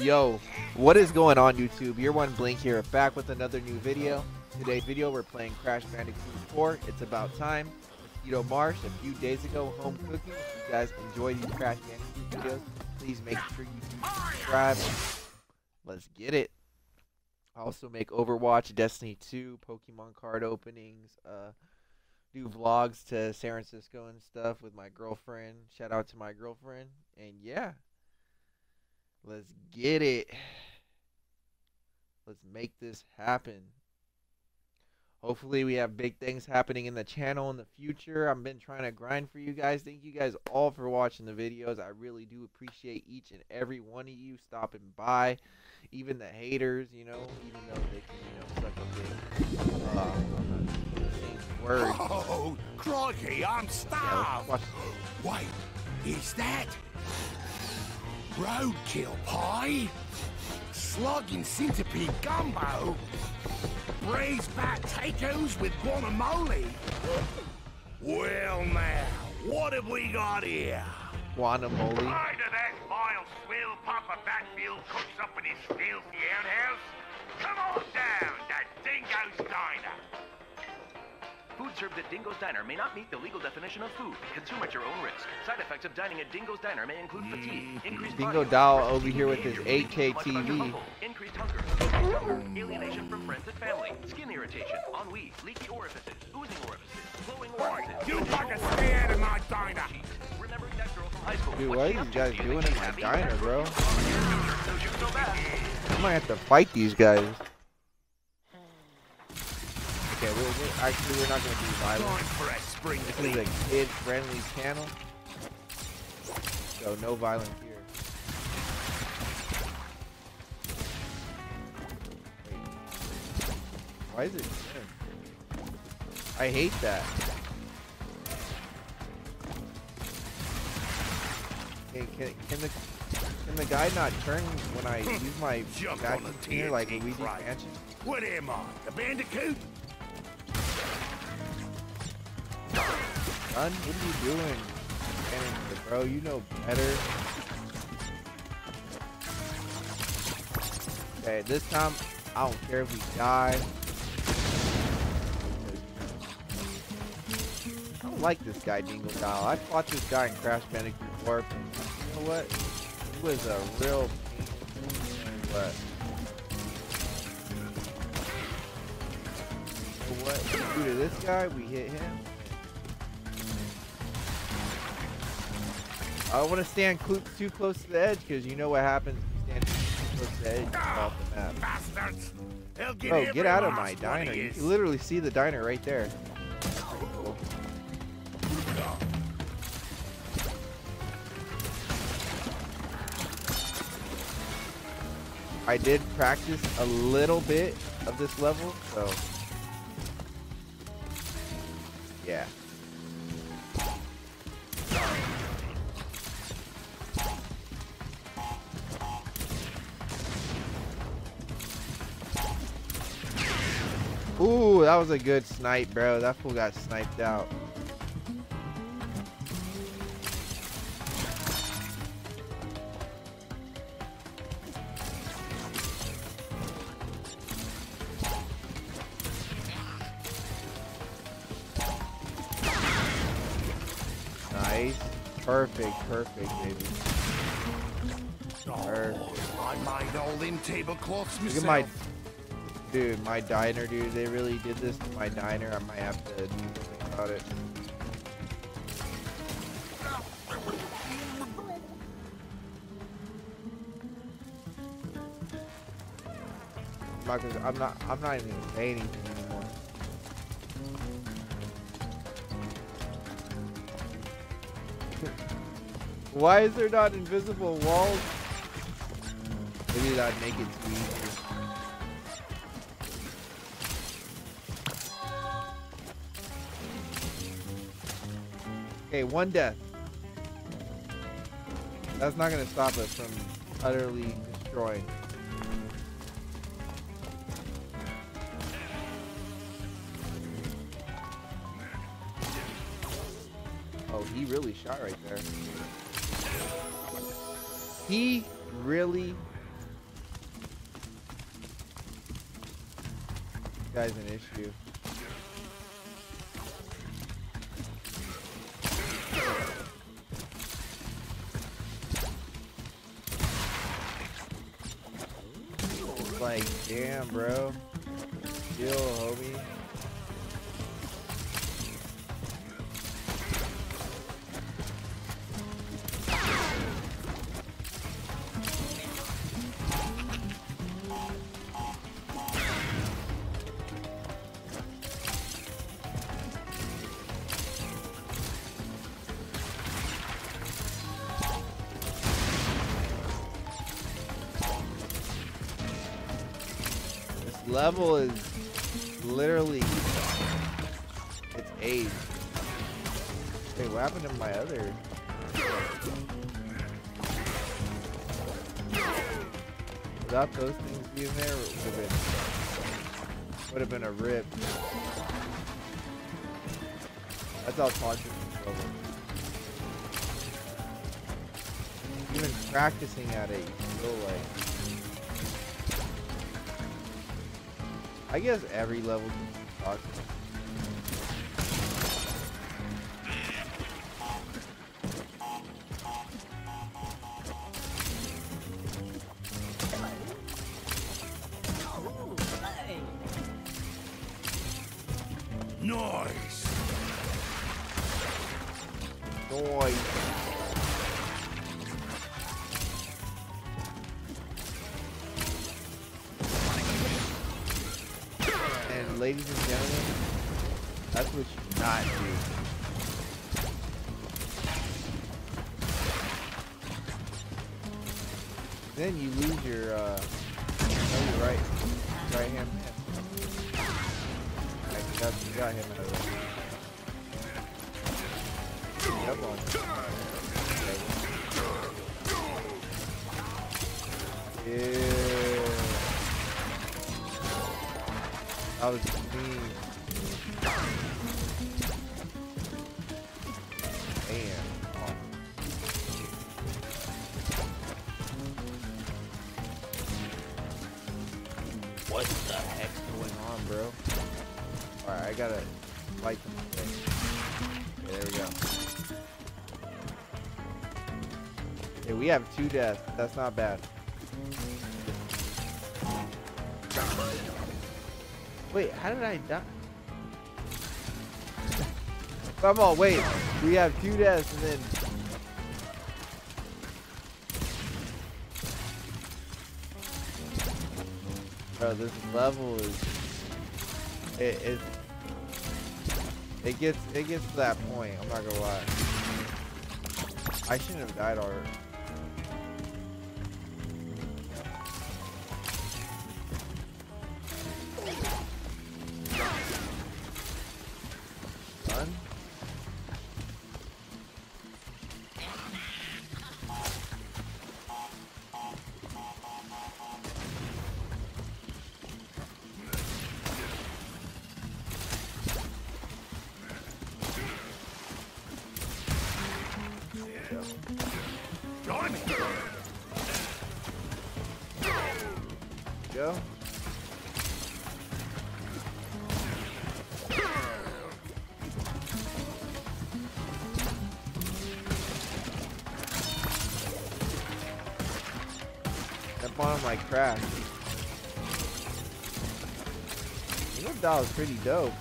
Yo, what is going on YouTube? Year One Blink here, back with another new video. Today's video, we're playing Crash Bandicoot 4. It's about time. Mosquito Marsh, a few days ago, home cooking. If you guys enjoy these Crash Bandicoot videos, please make sure you subscribe. Let's get it. I also make Overwatch, Destiny 2, Pokemon card openings, uh, do vlogs to San Francisco and stuff with my girlfriend. Shout out to my girlfriend. And yeah, let's get it. Let's make this happen. Hopefully, we have big things happening in the channel in the future. I've been trying to grind for you guys. Thank you guys all for watching the videos. I really do appreciate each and every one of you stopping by. Even the haters, you know, even though they can, you know, suck a big uh, I'm not saying words. Oh, crikey, I'm starved. watch- Wait, is that roadkill pie? Slugging centipede gumbo? Braised potatoes with guacamole? Well now, what have we got here? Guacamole. Why do that vile swill Papa Batfield cooks up in his filthy outhouse? Come on Food served at Dingo's Diner may not meet the legal definition of food. Consume at your own risk. Side effects of dining at Dingo's Diner may include mm. fatigue, increased Dingo body Doll over here with his 8K much about your TV. increased hunger, hunger, alienation from friends and family, skin irritation, ennui, leaky orifices, oozing orifices, flowing orifices. You fuckers stay out of my diner! Remembering that girl from high school. Dude, what are up these guys doing think in she's my diner, bro? So you so bad. I might have to fight these guys. Okay, we're, we're actually we're not gonna be violent. Time a This is a kid-friendly channel, so no violence here. Wait. Why is it? I hate that. Hey, can, can the can the guy not turn when I hmm. use my Jump vacuum the like Luigi's. Mansion? What am I, the bandicoot? What are you doing? Bro, you know better. Okay, this time, I don't care if we die. I don't like this guy, Dingle Dial. I fought this guy in Crash Bandicoot 4. You know what? He was a real. But you know what? Do to this guy, we hit him. I don't want to stand cl- too close to the edge because you know what happens if you stand too close to the edge. You fall off the map. Bastards! They'll oh, get Bro, get out of my diner. You can literally see the diner right there. Cool. I did practice a little bit of this level, so was a good snipe, bro. That fool got sniped out. Nice. Perfect, perfect, baby. Perfect. Oh, I made all them tablecloths Look at my dude, my diner, dude. They really did this to my diner. I might have to do something about it. I'm not, I'm not. Even gonna anything anymore. Why is there not invisible walls? Maybe that'd make it Okay, one death. That's not gonna stop us from utterly destroying. Oh, he really shot right there. He really... This guy's an issue. Damn, bro. Level is literally it's age. Hey, what happened to my other? Without those things being there, would have been would have been a rip. That's how is. Even practicing at it, you feel like. I guess every level toxic. Nice. Noise. Yeah. That was mean. What the heck's going on, bro? Alright, I gotta them. Okay, there we go. Okay, we have two deaths. That's not bad. Wait, how did I die? Come on, wait. We have two deaths and then. Bro, this level is. It, it, it gets it gets to that point. I'm not gonna lie. I shouldn't have died already. My crash. Know that was pretty dope.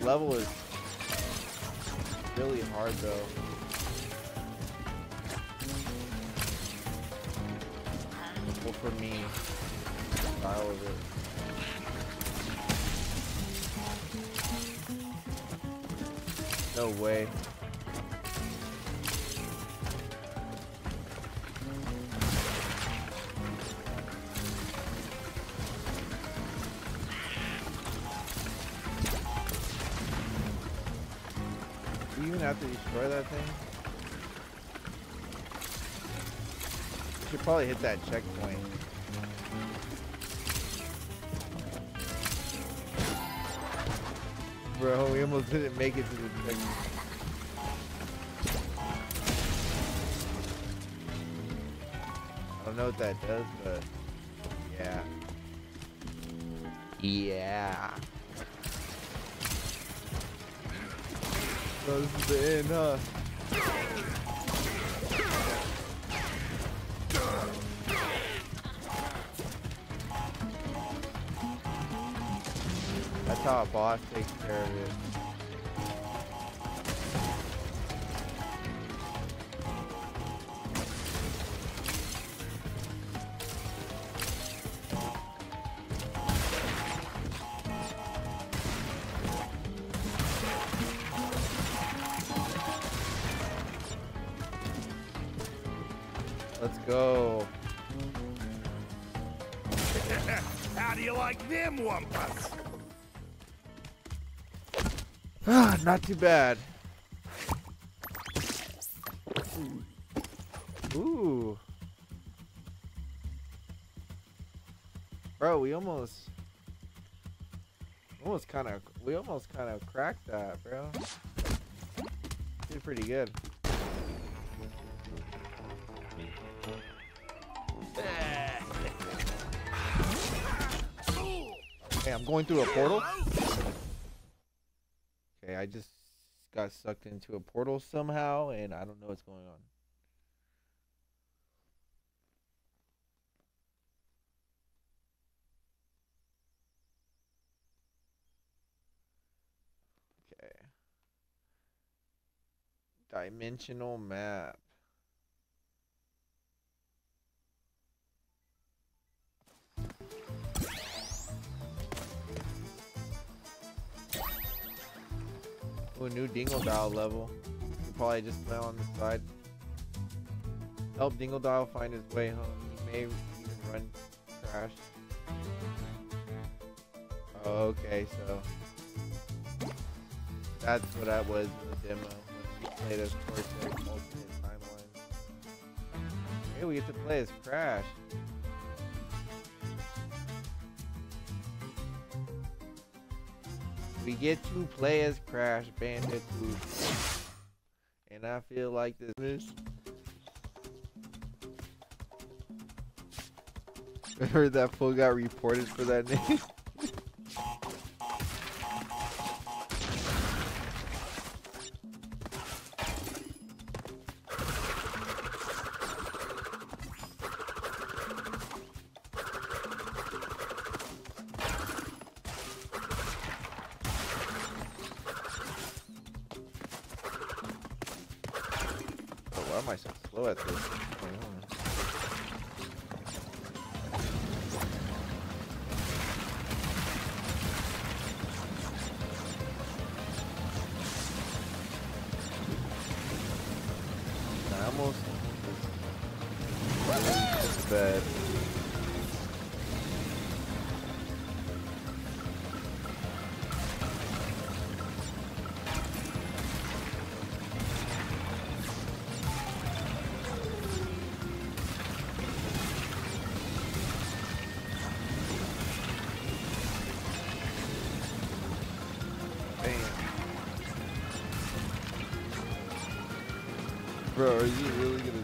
Level is really hard though. Well, for me, style of it. No way. Do you even have to destroy that thing? You should probably hit that checkpoint. bro. We almost didn't make it to the thing. I don't know what that does, but yeah. Yeah. So this is the end, huh? That's how a boss takes care of it. Too bad. Ooh. Bro, we almost almost kind of we almost kind of cracked that, bro. Did pretty good. Hey, I'm going through a portal. Okay, I just got sucked into a portal somehow, and I don't know what's going on. Okay. Dimensional map. Ooh, a new Dingodile level. You probably just play on the side. Help Dingodile find his way home. He may even run crash. Okay, so that's what that was in the demo. You played as Cortex alternate timeline. Hey, we get to play as Crash. We get to play as Crash Bandicoot. And I feel like this is. I heard that fool got reported for that name. why am I so slow at this? Bro, are you really gonna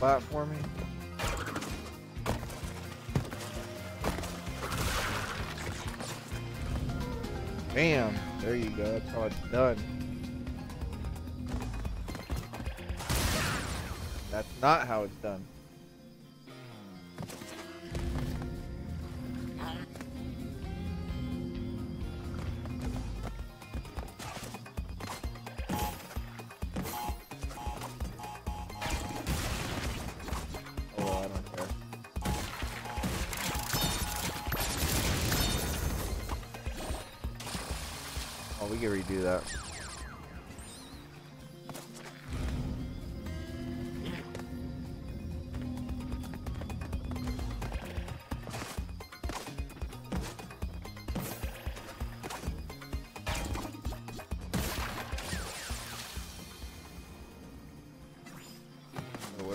platforming. Bam! There you go. That's how it's done. That's not how it's done.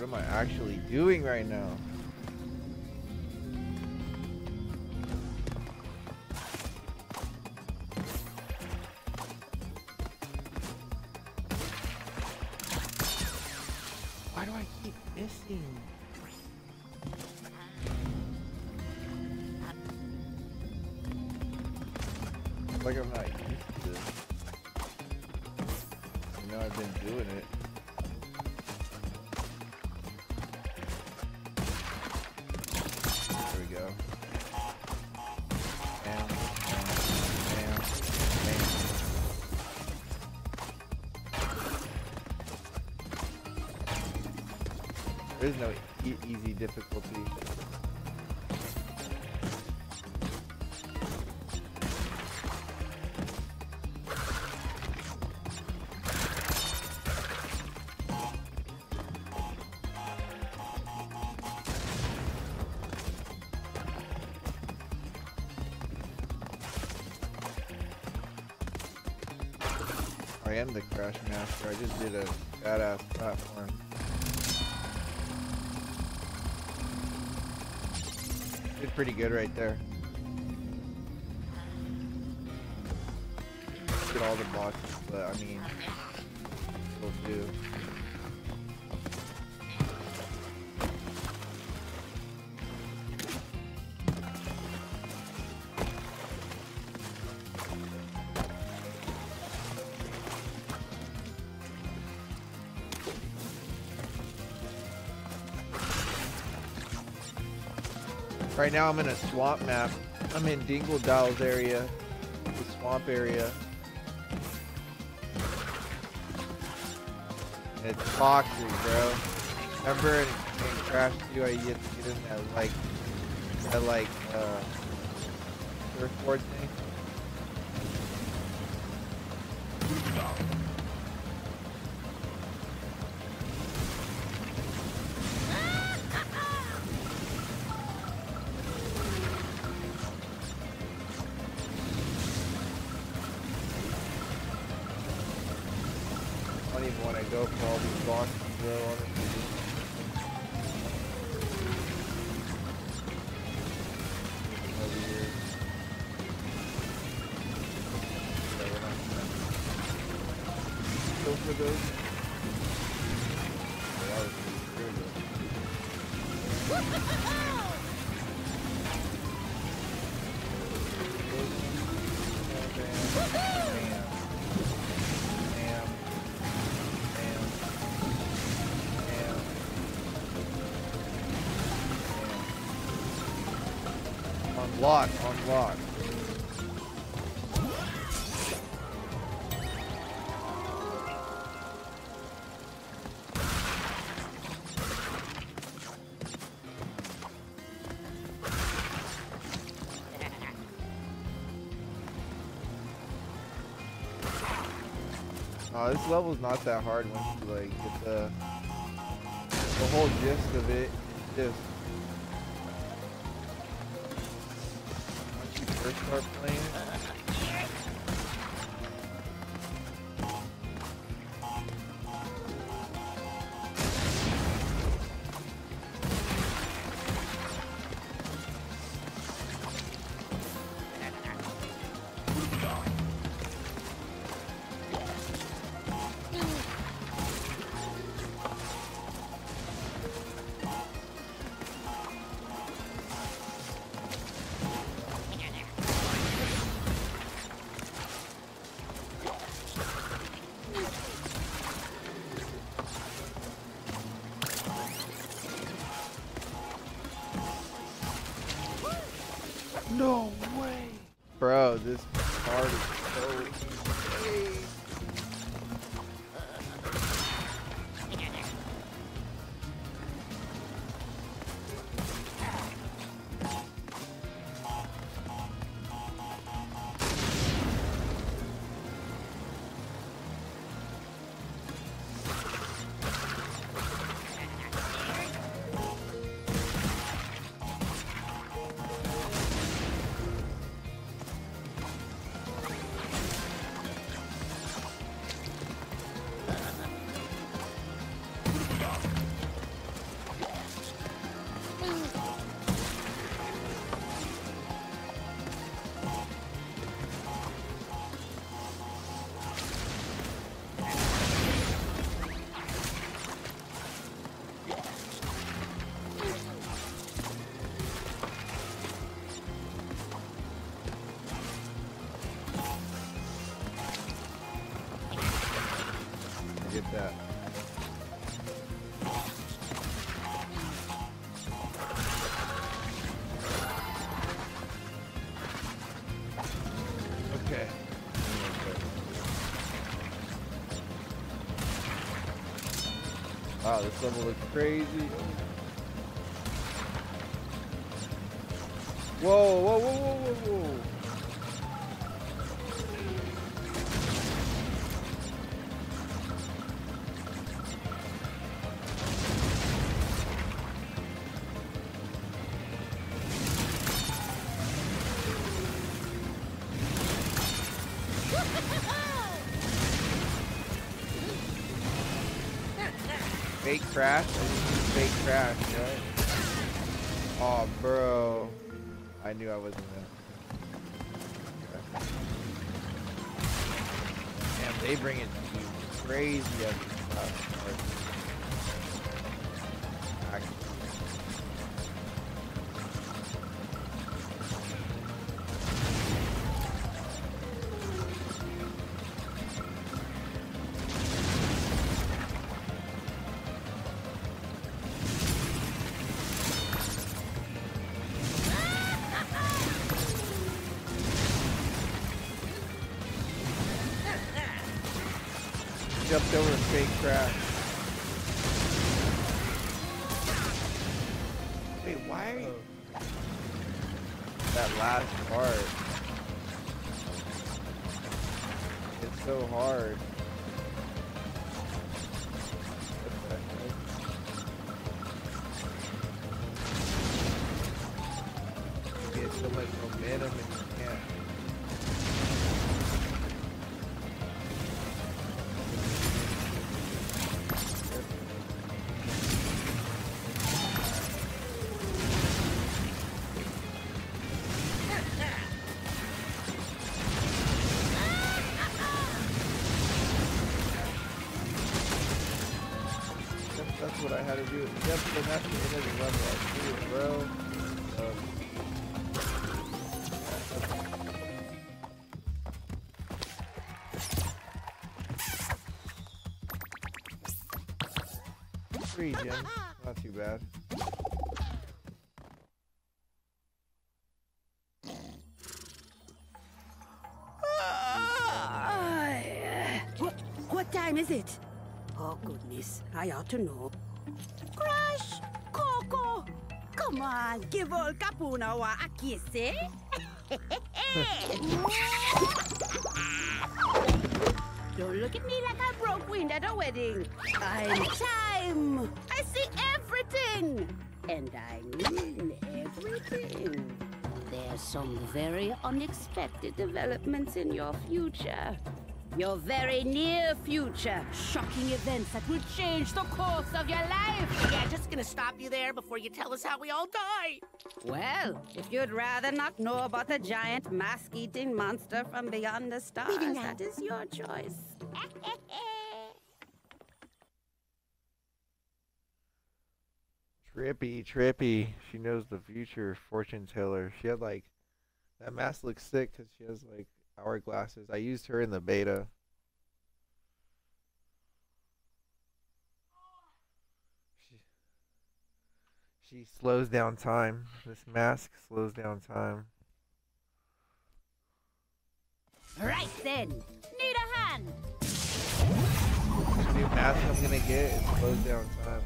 Am I actually doing right now? There is no e easy difficulty. I am the Crash Master. I just did a badass platform. Did pretty good right there. Did all the boxes, but I mean, we'll do. Right now I'm in a swamp map. I'm in Dingodile's area, the swamp area. It's toxic, bro. Remember in, in Crash 2 I get to get in that like, that like, uh, surfboard thing? Go for all these boxes, bro. honestly. Unlock, unlock. Oh, this level's not that hard once you like get the the whole gist of it. Just once you get that. Okay. Wow, this level looks crazy. Whoa, whoa, whoa, whoa, whoa, whoa. Fake crash? I just used fake crash, right? Oh, bro. I knew I wasn't gonna. Damn, they bring it crazy Wait, why? Are you... That last part. It's so hard. Get so much momentum see it, bro. Um, Three. Not too bad. What, what time is it? Oh, goodness. I ought to know. On, give old Kupuna a kiss, eh? Don't look at me like I broke wind at a wedding. I'm time. I see everything. And I mean everything. There's some very unexpected developments in your future. Your very near future. Shocking events that will change the course of your life. Yeah, just gonna stop you there before you tell us how we all die. Well, if you'd rather not know about the giant mask-eating monster from beyond the stars, that is your choice. Trippy, trippy. She knows the future. Fortune teller. She had like that mask looks sick because she has like hourglasses. I used her in the beta. She she slows down time. This mask slows down time. Right then. Need a hand. The new mask I'm gonna get it slows down time.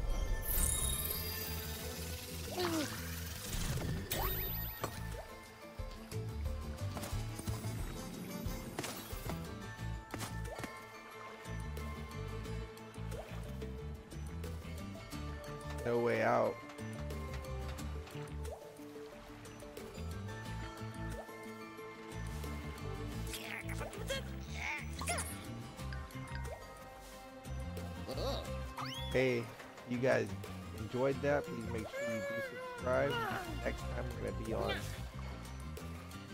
Enjoyed that? Please make sure you do subscribe. Next time we're gonna be on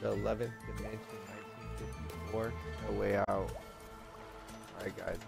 the 11th dimension, 1954. No way out. Alright guys,